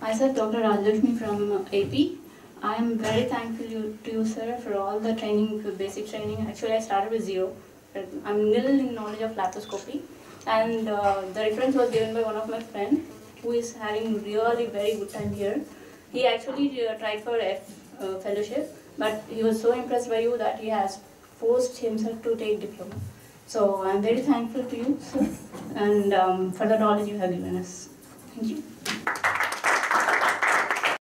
Myself, Dr. Rajalakshmi from AP. I am very thankful you, to you, sir, for all the training, basic training. Actually, I started with zero. I'm nil in knowledge of laparoscopy. And uh, the reference was given by one of my friend who is having really very good time here. He actually uh, tried for F uh, fellowship, but he was so impressed by you that he has forced himself to take diploma. So I'm very thankful to you, sir, and um, for the knowledge you have given us. Thank you.